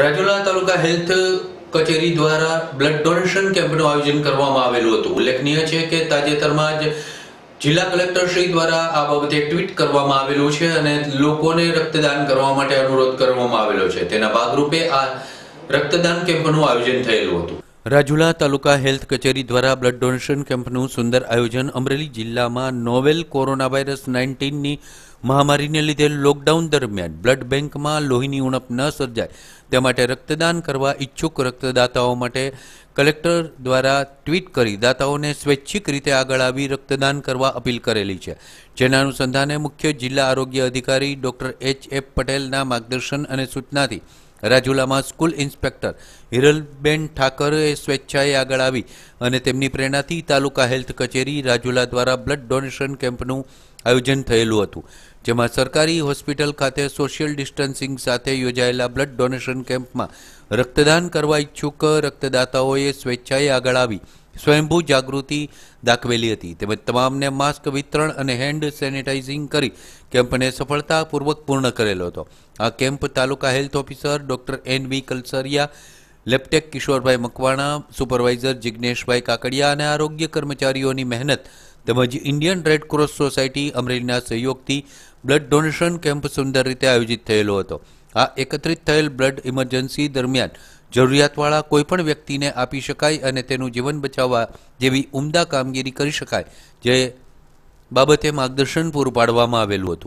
રાજુલા તાલુકા health કચેરી દ્વારા blood donation કેમ્પનું આયોજન કરવામાં આવેલું હતું. ઉલ્લેખનીય છે કે તાજેતરમાં જ જિલ્લા કલેક્ટર શ્રી દ્વારા આ બાબતે ટ્વીટ કરવામાં આવેલું છે અને લોકોને રક્તદાન કરવા માટે અનુરોધ કરવામાં આવેલો છે. તેના ભાગરૂપે આ રક્તદાન કેમ્પનું આયોજન થયેલું હતું. રાજુલા તાલુકા હેલ્થ કચેરી દ્વારા બ્લડ ડોનેશન કેમ્પનું સુંદર આયોજન અમરેલી જિલ્લામાં નોવેલ કોરોના વાયરસ નાઇન્ટીનની મહામારીને લીધે લોકડાઉન દરમિયાન બ્લડ બેંકમાં લોહીની ઉણપ ન સર્જાય. તે માટે રક્તદાન કરવા ઈચ્છુક રક્તદાતાઓ માટે કલેક્ટર દ્વારા ટ્વીટ કરી દાતાઓને સ્વૈચ્છિક રીતે આગળ આવી રક્તદાન કરવા અપીલ કરેલી છે. જેના અનુસંધાને મુખ્ય જિલ્લા આરોગ્ય અધિકારી ડોક્ટર એચ એફ પટેલના માર્ગદર્શન અને સૂચનાથી રાજુલામાં સ્કૂલ ઇન્સ્પેક્ટર હિરલબેન ઠાકરે સ્વેચ્છાએ આગળ આવી અને તેમની પ્રેરણાથી તાલુકા હેલ્થ કચેરી રાજુલા દ્વારા બ્લડ ડોનેશન કેમ્પનું આયોજન થયેલું હતું. જેમાં સરકારી હોસ્પિટલ ખાતે સોશિયલ ડિસ્ટન્સિંગ સાથે યોજાયેલા બ્લડ ડોનેશન કેમ્પમાં રક્તદાન કરવા ઈચ્છુક રક્તદાતાઓએ સ્વેચ્છાએ આગળ આવી. સ્વયંભૂ જાગૃતિ દાખવેલી હતી તેમજ તમામને માસ્ક વિતરણ અને હેન્ડ સેનિટાઇઝિંગ કરી કેમ્પને સફળતાપૂર્વક પૂર્ણ કરેલો હતો આ camp taluka health officer doctor N V Kalsariya લેપ્ટેક Kishorbhai Makwana supervisor Jigneshbhai Kakadiya અને આરોગ્ય કર્મચારીઓની મહેનત તેમજ ઇન્ડિયન રેડ ક્રોસ સોસાયટી અમરેલીના સહયોગથી બ્લડ ડોનેશન કેમ્પ સુંદર રીતે આયોજિત થયેલો હતો આ એકત્રિત થયેલ બ્લડ ઇમરજન્સી દરમિયાન જરૂરિયાતવાળા કોઈપણ વ્યક્તિને આપી શકાય અને તેનું જીવન બચાવવા જેવી ઉમદા કામગીરી કરી શકાય, જે બાબતે માર્ગદર્શન પૂરું પાડવામાં આવેલું હતું.